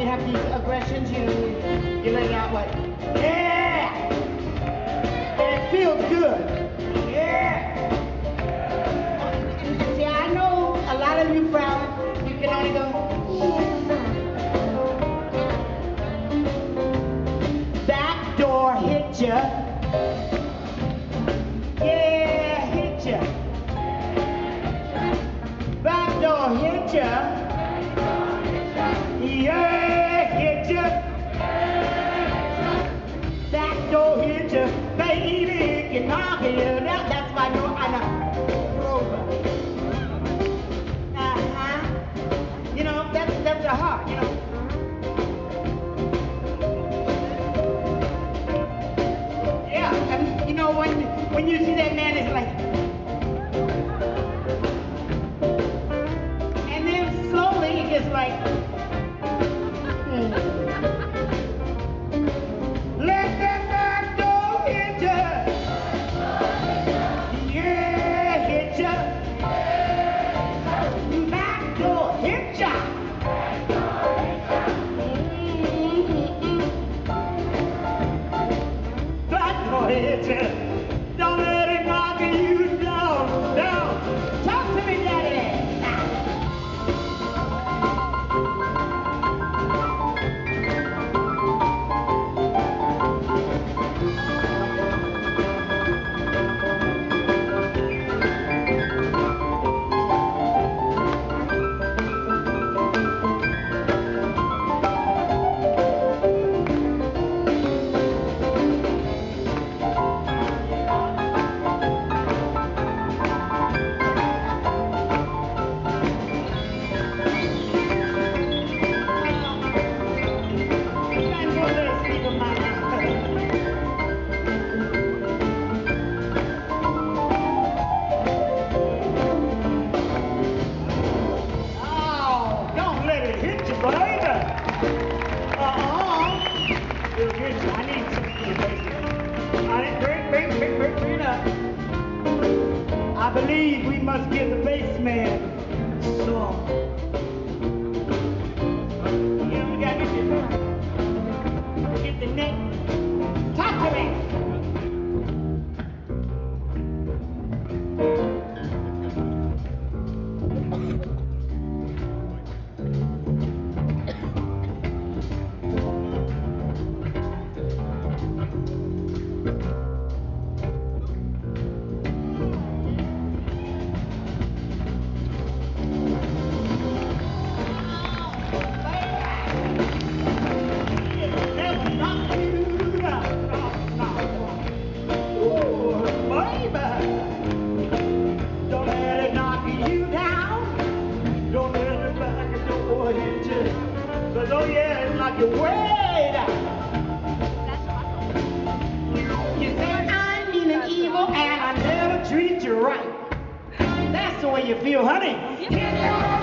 you have these aggressions, you know, you, let it out like, yeah! And it feels good. Yeah! See, I know a lot of you frown, you can only go, hmm. ya. Yeah, hit ya. Back door hit ya. Yeah, ya. Baby, can knock you down. That's my door. I know. Uh-huh. You know, that's, that's the heart, you know. Yeah, and you know, when, when you see that man, it's like, Back believe we must give the bass man some. You gotta get the, get the neck. You're I'm mean and evil and I never treat you right. That's the way you feel, honey.